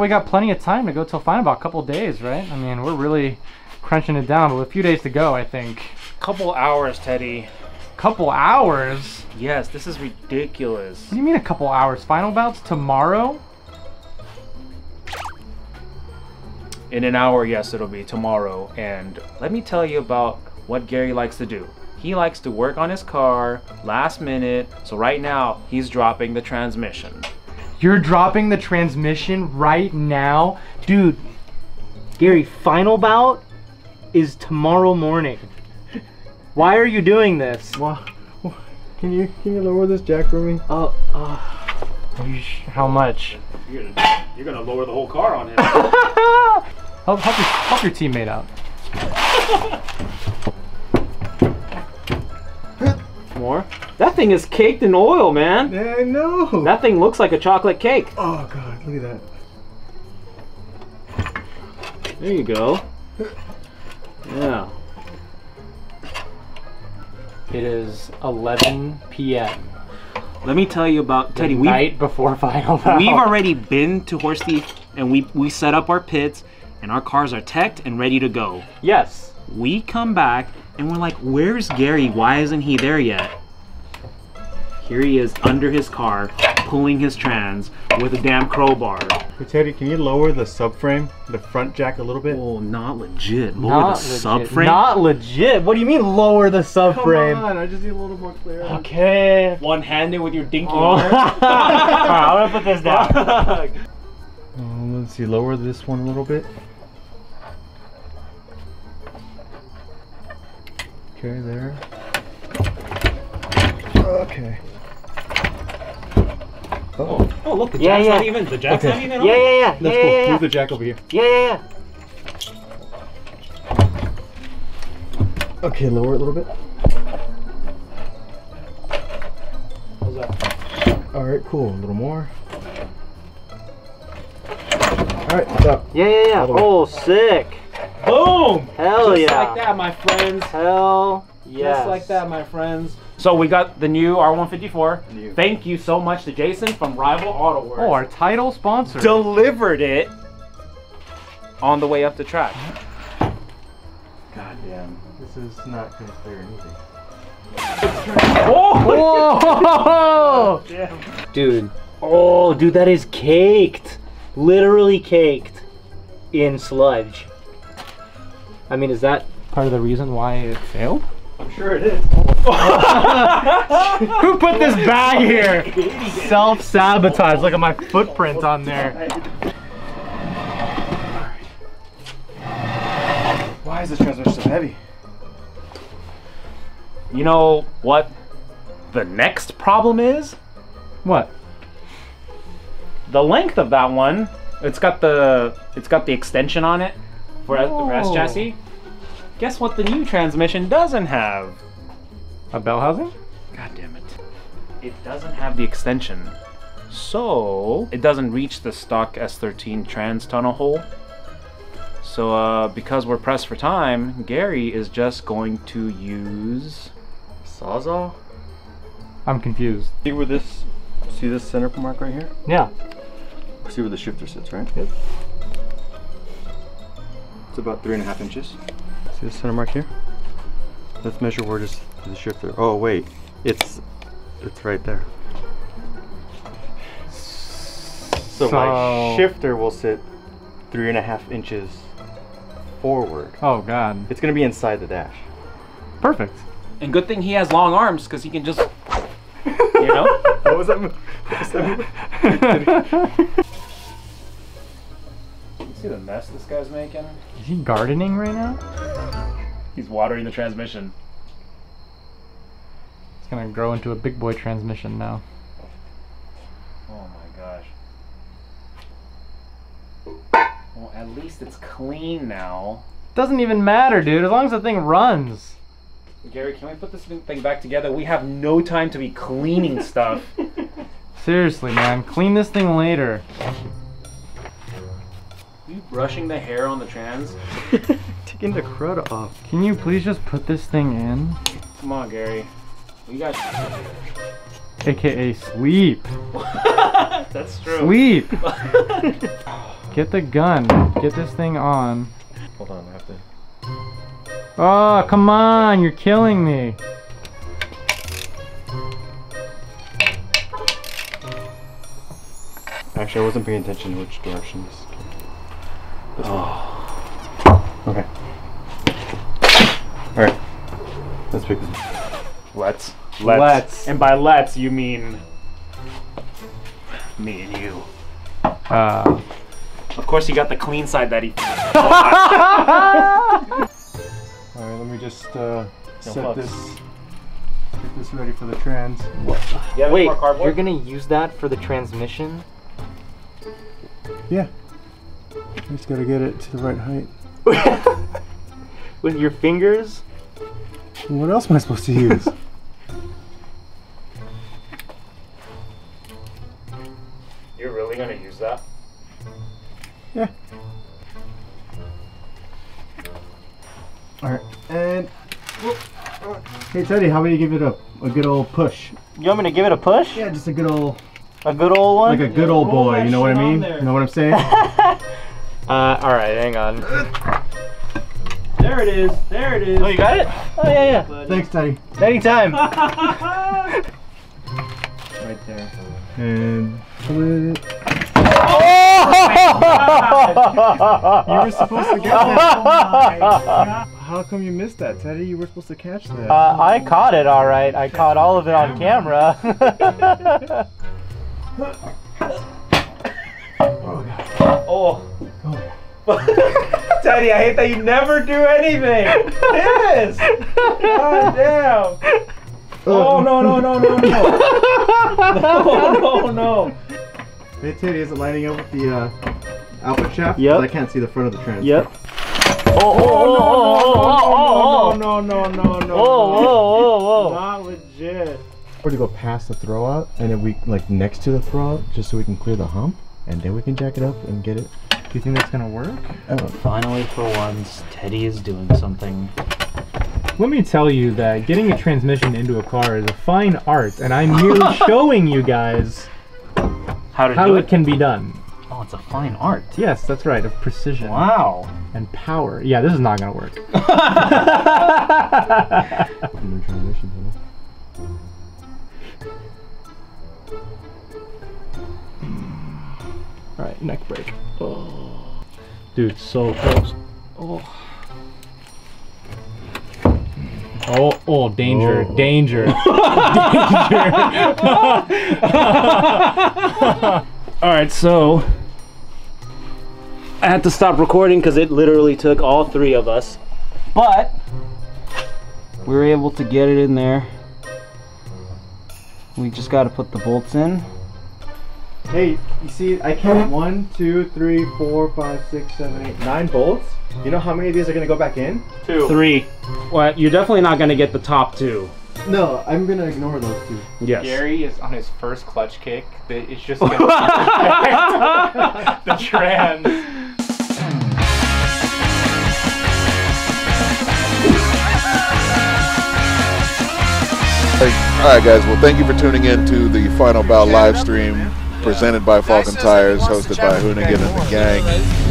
we got plenty of time to go till final bout, a couple days, right? I mean, we're really crunching it down, but with a few days to go, I think. Couple hours, Teddy. Couple hours? Yes, this is ridiculous. What do you mean a couple hours? Final bouts tomorrow? In an hour, yes, it'll be tomorrow. And let me tell you about what Gary likes to do. He likes to work on his car last minute. So right now, he's dropping the transmission. You're dropping the transmission right now? Dude, Gary, final bout is tomorrow morning. Why are you doing this? Wow. Can you can you lower this jack for me? Uh, uh, How much? You're gonna, you're gonna lower the whole car on him. Help, help, your, help your teammate out. more. That thing is caked in oil, man. Yeah, I know. That thing looks like a chocolate cake. oh god, look at that. There you go. Yeah. It is 11 p.m. Let me tell you about The Teddy. We night before final bout. We've already been to Horse Thief and we we set up our pits and our cars are teched and ready to go. Yes. We come back and we're like, "Where's Gary? Why isn't he there yet?" Here he is under his car, pulling his trans with a damn crowbar. Hey, Teddy, can you lower the subframe, the front jack a little bit? Oh, not legit. Lower Not the legit. subframe. Not legit. What do you mean lower the subframe? Come on, I just need a little more clarity. Okay. One-handed with your dinky Oh. arm. Alright, I'm gonna put this down. Um, let's see, lower this one a little bit. Okay, there. Okay. Oh, oh, look, the Yeah, jack's yeah. not even. The jack's Okay. not even. Yeah, on? yeah, yeah. that's yeah, cool. yeah, yeah. Move the jack over here. Yeah, yeah, yeah. Okay, lower it a little bit. How's that? All right, cool. A little more. All right, stop. Yeah, yeah, yeah. All the way. Oh, sick. Boom! Hell Just yeah. like that, my friends. Hell yes. Just like that, my friends. So we got the new R154. New. Thank you so much to Jason from Rival Auto Works. Oh, our title sponsor. delivered it on the way up the track. God damn. This is not gonna clear anything. Oh! Whoa! Dude. Oh, dude, that is caked. Literally caked in sludge. I mean, is that Part of the reason why it failed? I'm sure it is. Who put this bag here? Self sabotage. Look at my footprint on there. Why is this transmission so heavy? You know what the next problem is? What? The length of that one. It's got the it's got the extension on it for the rest Oh. chassis. Guess what the new transmission doesn't have? A bell housing? God damn it. It doesn't have the extension. So, it doesn't reach the stock S13 trans tunnel hole. So, uh, because we're pressed for time, Gary is just going to use. Sawzall? I'm confused. See where this, see this center mark right here? Yeah. See where the shifter sits, right? Yep. It's about three and a half inches. See the center mark here? Let's measure where this the shifter. Oh wait, it's it's right there. So, my shifter will sit three and a half inches forward. Oh, God. It's gonna be inside the dash. Perfect. And good thing he has long arms because he can just. You know? What was that? What was that? See the mess this guy's making? Is he gardening right now? He's watering the transmission. It's gonna grow into a big boy transmission now. Oh my gosh. Well, at least it's clean now. Doesn't even matter, dude, as long as the thing runs. Gary, can we put this thing back together? We have no time to be cleaning stuff. Seriously, man, clean this thing later. You brushing the hair on the trans? Taking the crud off. Can you please just put this thing in? Come on, Gary. We got. aka sleep. That's true. Sleep. Get the gun. Get this thing on. Hold on, I have to. Oh, come on, you're killing me. Actually, I wasn't paying attention to which direction this came. This Oh. Okay. Alright. Let's pick this Let's. Let's. And by let's, you mean me and you. Uh, Of course, you got the clean side that he. Alright, let me just uh, set fuck. this. Get this ready for the trans. Wait, you're gonna use that for the transmission? Yeah. Just gotta get it to the right height. With your fingers? What else am I supposed to use? You're really gonna use that? yeah. Alright, and. Hey Teddy, how about you give it a, a good old push? You want me to give it a push? Yeah, just a good old, A good old one? like a good old boy. You know what I mean? You know what I'm saying? Uh, alright, hang on. There it is. There it is. Oh, you got it? Oh, yeah, yeah. Thanks, Teddy. Anytime. Right there. And put it. You were supposed to get that. How come you missed that, Teddy? You were supposed to catch that. Uh, I caught it all right. I caught all of it on camera. Oh. oh. Teddy, I hate that you never do anything. Yes. God damn. Oh no no no no no. No no no. Hey, Teddy, is it lining up with the uh, output shaft? 'Cause Yep. I can't see the front of the trans. yep. Oh, oh, oh, oh, oh, oh, no, no, no, no, oh, oh, oh, oh. Not legit. Or to go past the throw out, and then we like next to the throw out, just so we can clear the hump, and then we can jack it up and get it. do you think that's gonna work? Oh, Finally, for once, Teddy is doing something. Let me tell you that getting a transmission into a car is a fine art, and I'm merely showing you guys How to how do it it? can be done. Oh, it's a fine art. Yes, that's right, of precision Wow. and power. Yeah, this is not gonna work. Hmm. All right, neck break. Oh. Dude, so close. Oh. Oh, oh, danger, Oh. danger, danger. All right, so I had to stop recording because it literally took all three of us, but we were able to get it in there. We just got to put the bolts in. Hey, you see, I count one, two, three, four, five, six, seven, eight, nine bolts. You know how many of these are gonna go back in? Two. Three. Well, you're definitely not gonna get the top two. No, I'm gonna ignore those two. Yes. Gary is on his first clutch kick. It's just gonna the trans. All right, guys. Well, thank you for tuning in to the Final Bout live stream presented by Falken Tires, hosted by Hoonigan and the gang.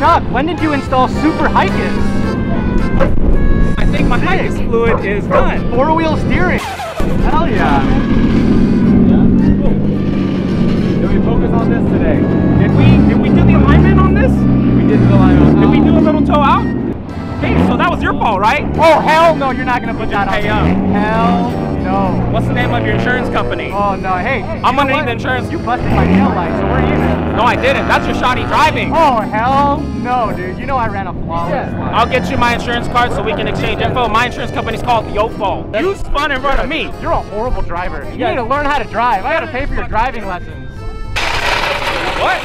Chuck, when did you install Super HICAS? I think my hydrous fluid is done. Four wheel steering. Hell yeah. yeah. Cool. Did we focus on this today? Did we did we do the alignment on this? We did the alignment. Did we do a little toe out? Hey, so that was your fault, right? Oh hell no! You're not gonna put that on. pay me. Um, up. Hell no. What's the name of your insurance company? Oh no! Hey, I'm you underneath the insurance. You busted my tail light, so we're even. No, I didn't. That's your shoddy driving. Oh hell no, dude! You know I ran a flawless line. I'll get you my insurance card so we can exchange info. My insurance company's called Yofo. You spun in front of me. You're a horrible driver. You need to learn how to drive. I gotta pay for your driving lessons. What?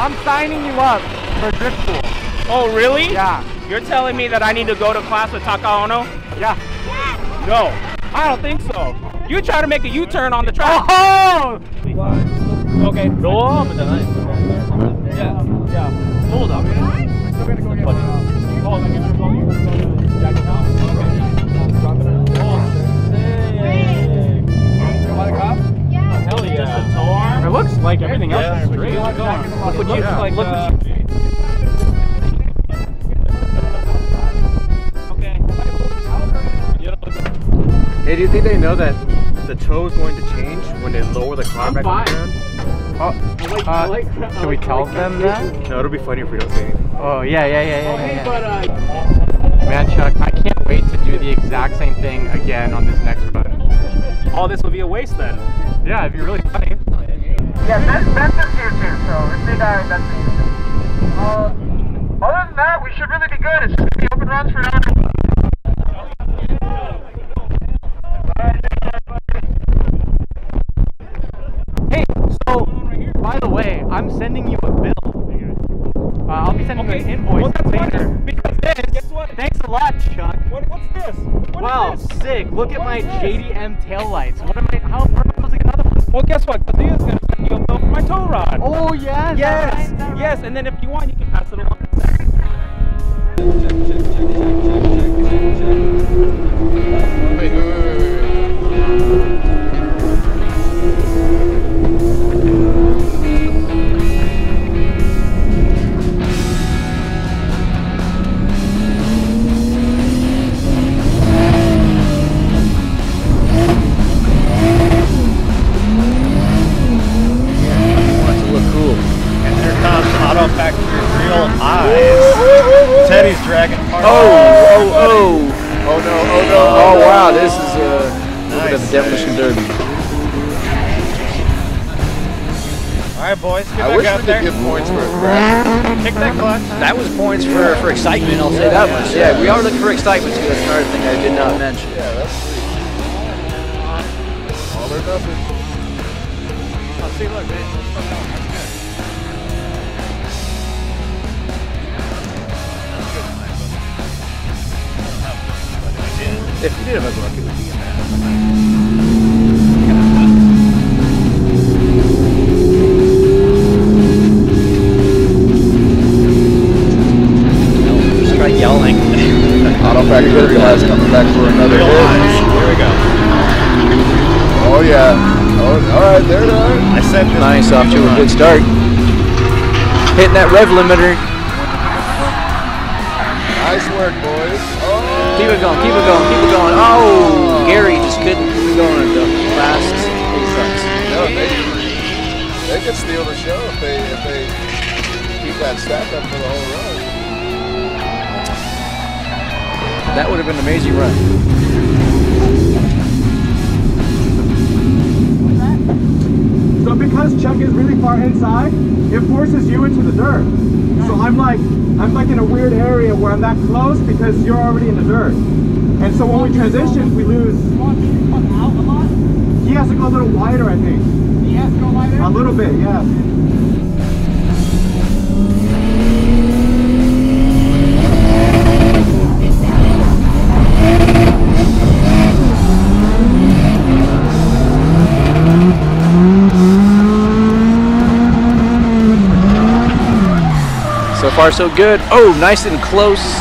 I'm signing you up for drift school. Oh, really? Yeah. You're telling me that I need to go to class with Taka Aono? Yeah. No, I don't think so. You try to make a U-turn on the track. Oh! Okay. No, but then Yeah, yeah. Hold up. Hell yeah. It looks like everything else is straight. Look what you, Yeah. like, look Uh, what you. Hey, do you think they know that the toe is going to change when they lower the car back fine. down? Oh, uh, should we tell them that? No, it'll be funny if we don't say anything. Oh, yeah, yeah, yeah, yeah, yeah. But uh, Man, Chuck, I can't wait to do the exact same thing again on this next run. all this will be a waste then. Yeah, it'd be really funny. Yeah, Ben, Benson's here too, so if they die, that's it. Uh, other than that, we should really be good. It's just the open runs for now. What? Thanks a lot, Chuck. What, what's this? What is Wow, this? sick. Look at my is this? JDM taillights. What am I, how am I supposed to get another one? Well, guess what? Kadia's gonna send you a bill for my tow rod. Oh, yeah. is yes, right? Is right? yes, and then if you want, you can pass it along. Wait, wait, wait, comes Auto Factory Real Eyes. Teddy's dragging part. Oh, oh, oh. Oh no, oh no, Oh, oh no. wow, this is a little bit of a Nice. demolition derby. All right, boys, get I back wish out we there. could give points for a. Kick that clutch. That was points for, for excitement, I'll say that much. Yeah, we are looking for excitement too. That's another thing I did not mention. Yeah, that's sweet. All or nothing. Oh, see, look, man. If you did have a look, it would be yelling. Auto Factory has coming back for another hit. Here we go. Oh yeah. Oh, all right, there it is. I said. Nice, off to a good start. Hitting that rev limiter. Nice work, boys. Keep it going, keep it going, keep it going. Oh, Gary just couldn't keep it going at the last trucks. No, they they could steal the show if they if they keep that stack up for the whole run. That would have been an amazing run. So because Chuck is really far inside, it forces you into the dirt. So I'm like, I'm like in a weird area where I'm that close because you're already in the dirt. And so when we transition, we lose. He has to go a little wider, I think. He has to go wider? A little bit, yeah. Far, so good. Oh, nice and close.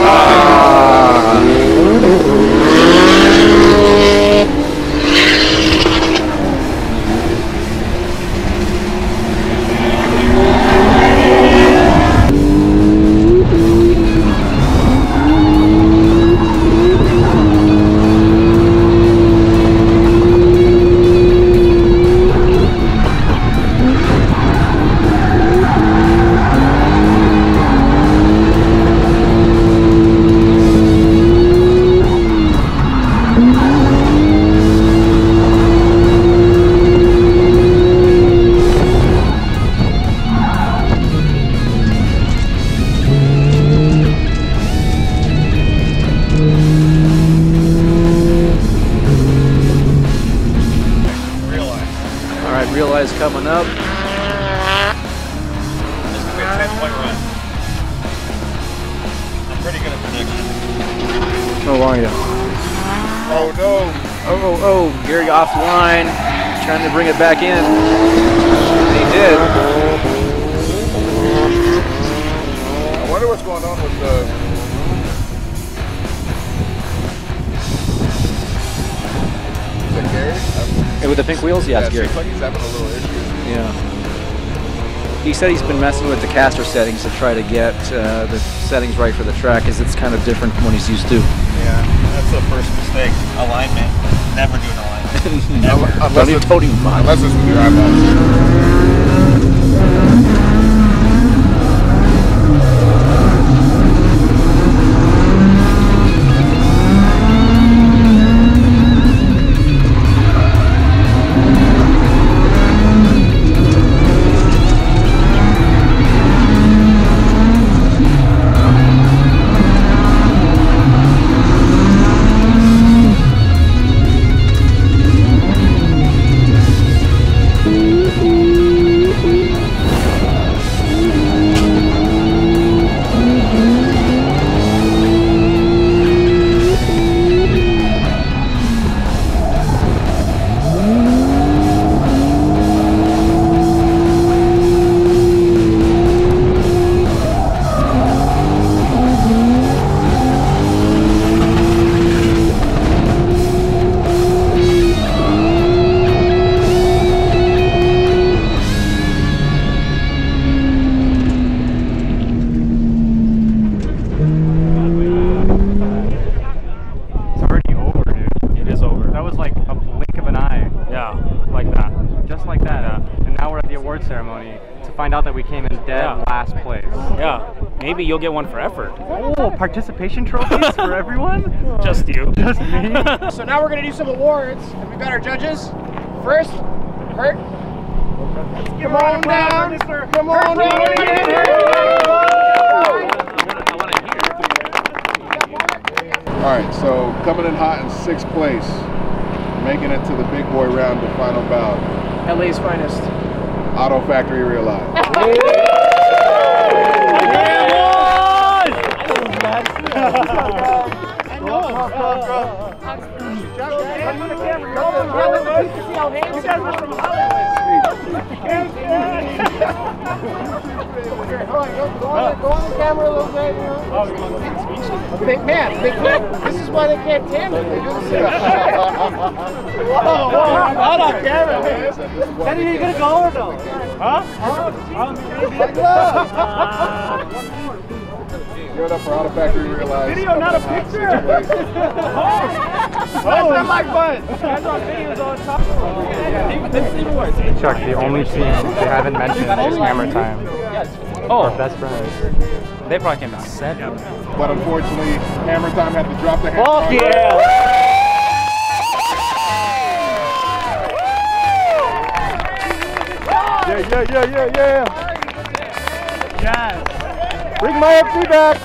All Oh, oh, oh, Gary offline, trying to bring it back in. And He did. I wonder what's going on with the. Is that Gary? Hey, with the pink wheels? Yeah, yeah, it's Gary. seems like he's having a little issue. Yeah. He said he's been messing with the caster settings to try to get uh, the settings right for the track, because it's kind of different from what he's used to. Yeah, that's the first mistake. Alignment. Never do an alignment. Never. Unless Don't even, it's, don't even unless it's with your eyeballs. Maybe you'll get one for effort. Oh, participation trophies for everyone? Just you. Just me? So now we're gonna do some awards, and we've got our judges. First, Kurt. Come on down. Come on down. All right, so coming in hot in sixth place, making it to the big boy round, the final bout. LA's finest. Auto Factory Realize. Big man, big man. This is why they can't tandem. They do this. Whoa, whoa, not on camera. Daddy, you gonna go or no? Give it up for Auto Factory Realize. Video, not a picture. Oh, that's my fun. Guys on videos on top. Chuck, the only team they haven't mentioned is Hammer Time. Oh, Our best friends. They probably came down. Seven. But unfortunately, Hammer Time had to drop the hammer. Fuck yeah! Yeah, yeah, yeah, yeah, yeah. Yes. Bring my FC back.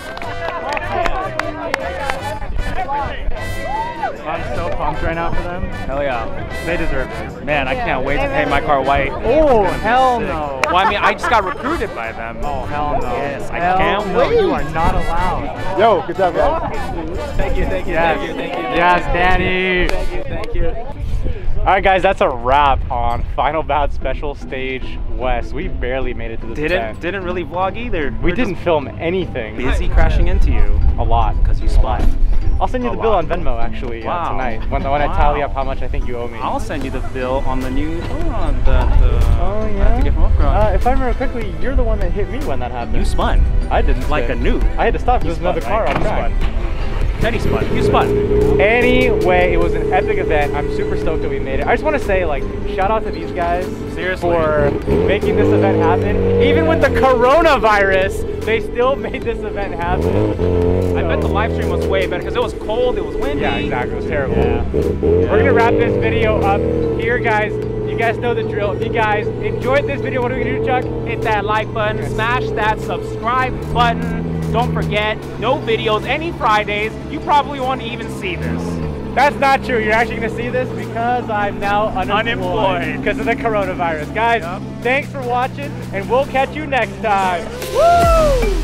I'm so pumped right now for them. Hell yeah. They deserve it. Man, I can't wait to paint my car white. Oh, hell no. Well, I mean, I just got recruited by them. Oh, hell no. Yes, I hell can't no, wait. You are not allowed. Yo, good job, guys. Thank you, thank you, Yes. thank you, thank you. Yes, Danny. Thank you, thank you. All right, guys, that's a wrap on Final Bout Special Stage West. We barely made it to this Didn't didn't really vlog either. We We're didn't film anything. busy crashing into you A lot. because you spot. I'll send you A the bill on Venmo actually uh, tonight when, when I tally up how much I think you owe me. I'll send you the bill on the new phone that uh, Oh, yeah? to get from Upground. Uh, if I remember correctly, you're the one that hit me when that happened. you spun I didn't. like a spin. noob. I had to stop. There's another car on track. spun. Teddy spun. You spun. Anyway, it was an epic event. I'm super stoked that we made it. I just want to say, like, shout out to these guys Seriously. for making this event happen. Even with the coronavirus, they still made this event happen. I bet the live stream was way better because it was cold, it was windy. Yeah, exactly. It was terrible. We're gonna wrap this video up here, guys. You guys know the drill. If you guys enjoyed this video, what are we gonna do, Chuck? Hit that like button, smash that subscribe button. Don't forget, no videos any Fridays. You probably won't even see this. That's not true. You're actually gonna see this because I'm now unemployed Unemployed. because of the coronavirus. Guys, thanks for watching, and we'll catch you next time. Woo!